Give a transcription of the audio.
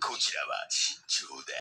こちらは慎重だ。